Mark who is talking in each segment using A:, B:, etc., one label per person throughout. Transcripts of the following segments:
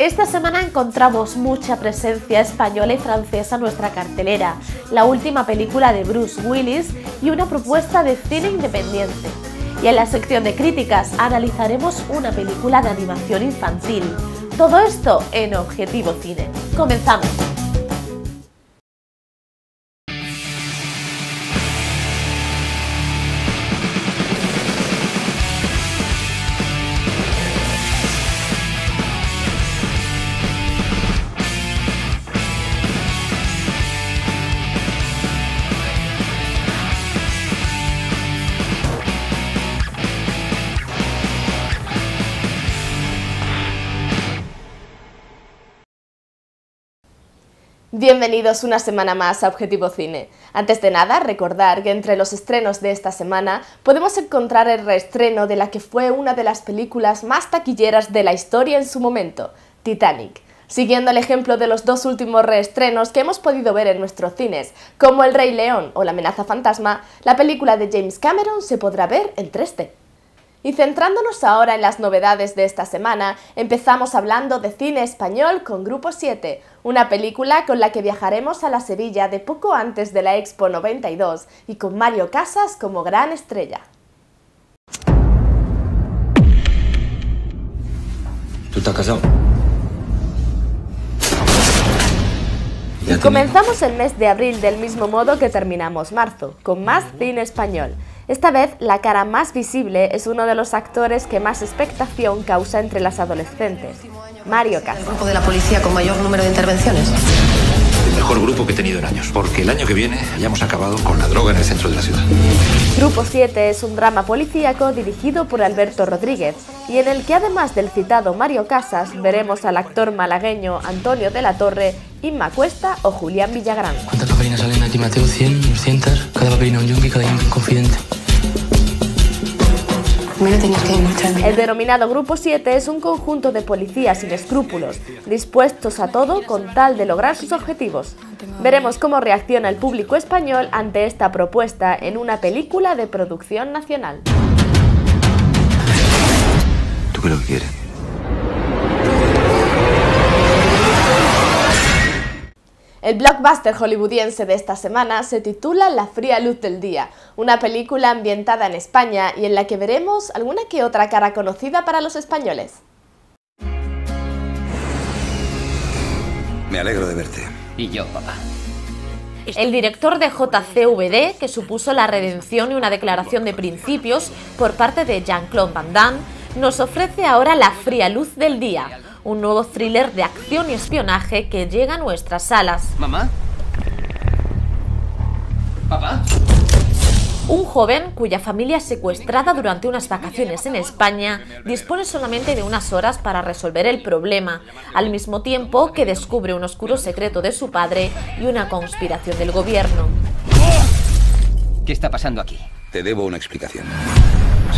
A: Esta semana encontramos mucha presencia española y francesa en nuestra cartelera, la última película de Bruce Willis y una propuesta de cine independiente. Y en la sección de críticas analizaremos una película de animación infantil. Todo esto en Objetivo Cine. Comenzamos. Bienvenidos una semana más a Objetivo Cine. Antes de nada, recordar que entre los estrenos de esta semana podemos encontrar el reestreno de la que fue una de las películas más taquilleras de la historia en su momento, Titanic. Siguiendo el ejemplo de los dos últimos reestrenos que hemos podido ver en nuestros cines, como El Rey León o La amenaza fantasma, la película de James Cameron se podrá ver en 3D. Y centrándonos ahora en las novedades de esta semana, empezamos hablando de cine español con Grupo 7, una película con la que viajaremos a la Sevilla de poco antes de la Expo 92 y con Mario Casas como gran estrella.
B: ¿Tú has casado?
A: Y comenzamos el mes de abril del mismo modo que terminamos marzo, con más cine español. Esta vez, la cara más visible es uno de los actores que más expectación causa entre las adolescentes, Mario Casas.
C: El grupo de la policía con mayor número de intervenciones.
B: El mejor grupo que he tenido en años, porque el año que viene hayamos acabado con la droga en el centro de la ciudad.
A: Grupo 7 es un drama policíaco dirigido por Alberto Rodríguez y en el que además del citado Mario Casas veremos al actor malagueño Antonio de la Torre, Inma Cuesta o Julián Villagrán.
D: ¿Cuántas papelinas salen aquí, Mateo? ¿100? ¿200? Cada papelina un yunque, cada yunque un confidente.
C: Primero tenías que demostrarme.
A: El denominado Grupo 7 es un conjunto de policías sin escrúpulos, dispuestos a todo con tal de lograr sus objetivos. Veremos cómo reacciona el público español ante esta propuesta en una película de producción nacional.
B: ¿Tú qué lo que quieres?
A: El blockbuster hollywoodiense de esta semana se titula La fría luz del día, una película ambientada en España y en la que veremos alguna que otra cara conocida para los españoles.
B: Me alegro de verte.
D: Y yo, papá.
A: El director de JCVD, que supuso la redención y una declaración de principios por parte de Jean-Claude Van Damme, nos ofrece ahora La fría luz del día, un nuevo thriller de acción y espionaje que llega a nuestras salas.
D: ¿Mamá? ¿Papá?
A: Un joven cuya familia es secuestrada durante unas vacaciones en España dispone solamente de unas horas para resolver el problema, al mismo tiempo que descubre un oscuro secreto de su padre y una conspiración del gobierno.
D: ¿Qué está pasando aquí?
B: Te debo una explicación.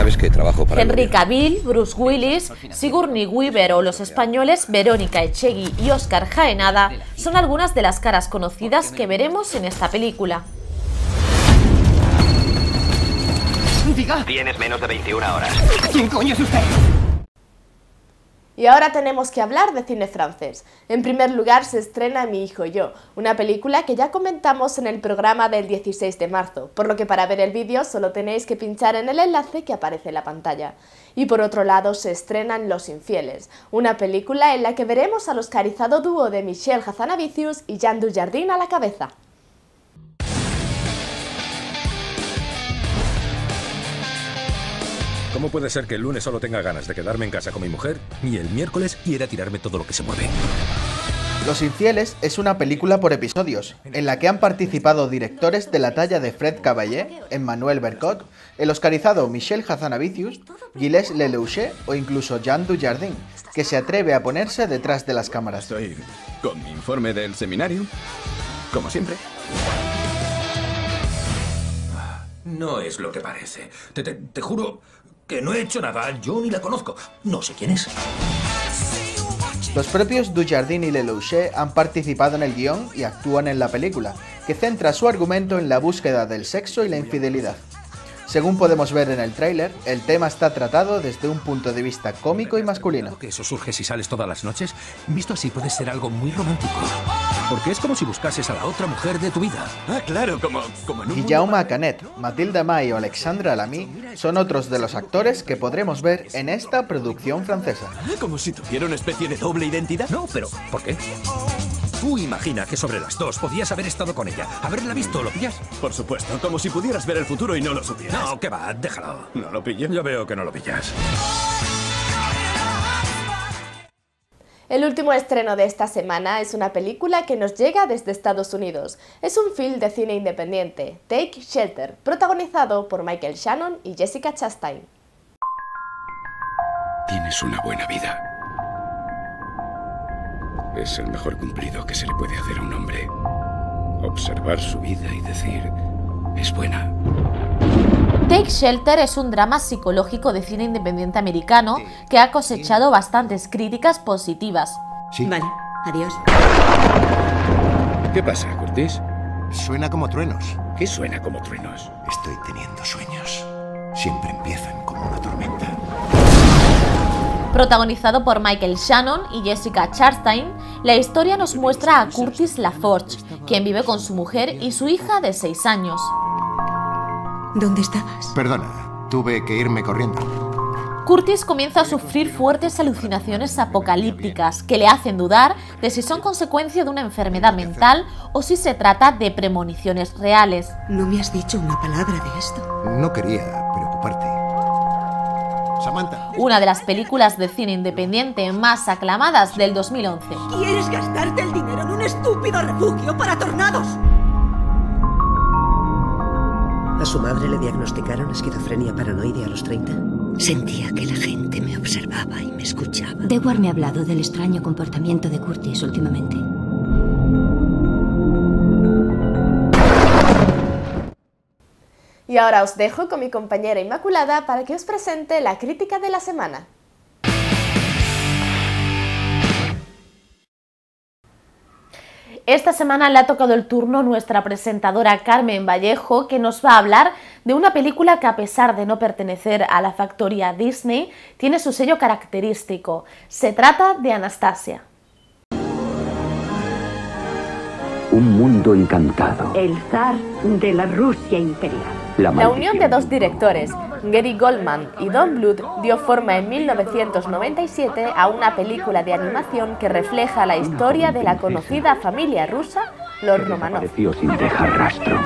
B: Sabes que trabajo para... el
A: Henry. Cavill, Bruce Willis, Sigourney Weaver o los españoles Verónica Echegui y Oscar Jaenada son algunas de las caras conocidas que veremos en esta película.
D: Diga,
E: Tienes menos de 21 horas.
D: ¿quién coño es usted?
A: Y ahora tenemos que hablar de cine francés. En primer lugar se estrena Mi hijo y yo, una película que ya comentamos en el programa del 16 de marzo, por lo que para ver el vídeo solo tenéis que pinchar en el enlace que aparece en la pantalla. Y por otro lado se estrenan Los infieles, una película en la que veremos al oscarizado dúo de Michelle Hazanavicius y Jean Dujardin a la cabeza.
F: ¿Cómo puede ser que el lunes solo tenga ganas de quedarme en casa con mi mujer y el miércoles quiera tirarme todo lo que se mueve?
G: Los Infieles es una película por episodios, en la que han participado directores de la talla de Fred Caballé, Emmanuel Bercot, el oscarizado Michel Hazanavicius, Gilles Lelouch o incluso Jean Dujardin, que se atreve a ponerse detrás de las cámaras.
H: Estoy con mi informe del seminario, como siempre.
F: No es lo que parece. Te, te- te juro que no he hecho nada. Yo ni la conozco. No sé quién es.
G: Los propios Dujardin y Lelouch han participado en el guion y actúan en la película, que centra su argumento en la búsqueda del sexo y la infidelidad. Según podemos ver en el tráiler, el tema está tratado desde un punto de vista cómico y masculino.
F: que eso surge si sales todas las noches? Visto así puede ser algo muy romántico. Porque es como si buscases a la otra mujer de tu vida.
H: Ah, claro, como, como en un
G: Guillaume Canet, Matilda May o Alexandra Lamy son otros de los actores que podremos ver en esta producción francesa.
H: Ah, Como si tuviera una especie de doble identidad.
F: No, pero ¿por qué? Tú imagina que sobre las dos podías haber estado con ella, haberla visto, ¿lo pillas?
H: Por supuesto, como si pudieras ver el futuro y no lo supieras.
F: No, que va, déjalo.
H: ¿No lo pillo?
F: Yo veo que no lo pillas.
A: El último estreno de esta semana es una película que nos llega desde Estados Unidos. Es un film de cine independiente, Take Shelter, protagonizado por Michael Shannon y Jessica Chastain.
B: Tienes una buena vida. Es el mejor cumplido que se le puede hacer a un hombre. Observar su vida y decir, es buena.
E: Take Shelter es un drama psicológico de cine independiente americano que ha cosechado bastantes críticas positivas.
B: ¿Sí?
C: Vale, adiós.
B: ¿Qué pasa, Curtis?
I: Suena como truenos.
B: ¿Qué suena como truenos?
I: Estoy teniendo sueños. Siempre empiezan como una tormenta.
E: Protagonizado por Michael Shannon y Jessica Chastain, la historia nos muestra a Curtis LaForge, quien vive con su mujer y su hija de 6 años.
C: ¿Dónde estabas?
I: Perdona, tuve que irme corriendo.
E: Curtis comienza a sufrir fuertes alucinaciones apocalípticas que le hacen dudar de si son consecuencia de una enfermedad mental o si se trata de premoniciones reales.
C: No me has dicho una palabra de esto.
I: No quería preocuparte. Samantha.
E: Una de las películas de cine independiente más aclamadas del 2011.
C: ¿Quieres gastarte el dinero en un estúpido refugio para tornados?
J: ¿A su madre le diagnosticaron esquizofrenia paranoide a los 30?
K: Sentía que la gente me observaba y me escuchaba. Dewar me ha hablado del extraño comportamiento de Curtis últimamente.
A: Y ahora os dejo con mi compañera Inmaculada para que os presente la crítica de la semana.
E: Esta semana le ha tocado el turno nuestra presentadora Carmen Vallejo, que nos va a hablar de una película que a pesar de no pertenecer a la factoría Disney, tiene su sello característico. Se trata de Anastasia.
L: Un mundo encantado.
M: El zar de la Rusia imperial.
L: La,
A: La unión de dos directores, Gary Goldman y Don Bluth, dio forma en 1997 a una película de animación que refleja la historia de la conocida familia rusa, los Romanov.
L: Desapareció sin dejar rastro.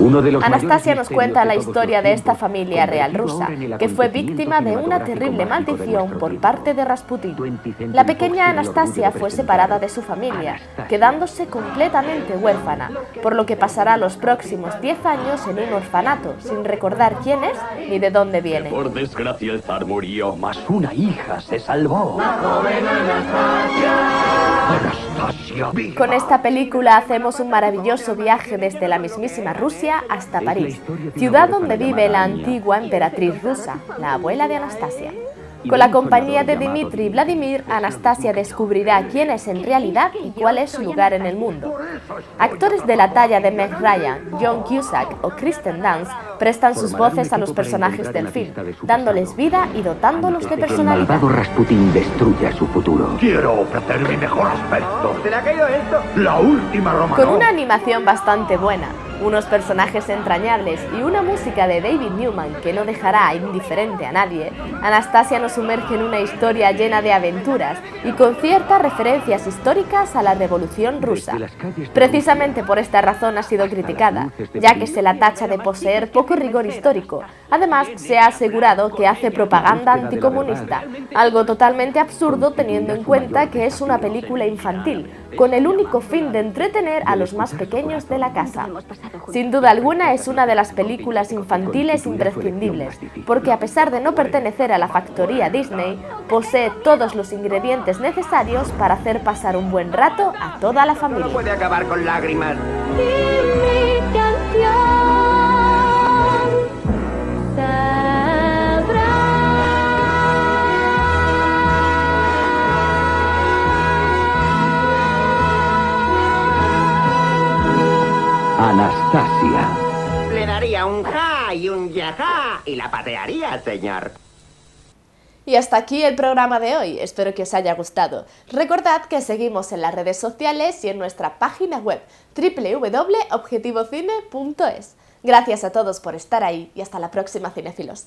L: Uno de los
A: Anastasia nos cuenta la historia de esta familia real rusa, que fue víctima de una terrible maldición por parte de Rasputin.
L: 20th Century
A: La pequeña Anastasia fue separada de su familia, quedándose completamente huérfana, por lo que pasará los próximos 10 años en un orfanato, sin recordar quién es ni de dónde viene.
L: Por desgracia el zar murió, mas una hija se salvó. Anastasia.
A: Con esta película hacemos un maravilloso viaje desde la mismísima Rusia hasta París, ciudad donde vive la antigua emperatriz rusa, la abuela de Anastasia. Con la compañía de Dmitri y Vladimir, Anastasia descubrirá quién es en realidad y cuál es su lugar en el mundo. Actores de la talla de Meg Ryan, John Cusack o Kristen Dunst prestan sus voces a los personajes del film, dándoles vida y dotándolos de personalidad.
L: malvado Rasputin destruya su futuro.
N: Quiero ofrecer mi mejor aspecto. ¿Te le ha caído esto? La última.
A: Con una animación bastante buena, unos personajes entrañables y una música de David Newman que no dejará indiferente a nadie, Anastasia nos sumerge en una historia llena de aventuras y con ciertas referencias históricas a la Revolución Rusa. Precisamente por esta razón ha sido criticada, ya que se la tacha de poseer poco rigor histórico. Además, se ha asegurado que hace propaganda anticomunista, algo totalmente absurdo teniendo en cuenta que es una película infantil, con el único fin de entretener a los más pequeños de la casa. Sin duda alguna es una de las películas infantiles imprescindibles, porque a pesar de no pertenecer a la factoría Disney, posee todos los ingredientes necesarios para hacer pasar un buen rato a toda la familia.
N: No puede acabar con lágrimas.
O: Y la patearía, señor.
A: Y hasta aquí el programa de hoy, espero que os haya gustado. Recordad que seguimos en las redes sociales y en nuestra página web www.objetivocine.es. Gracias a todos por estar ahí y hasta la próxima cinefilos.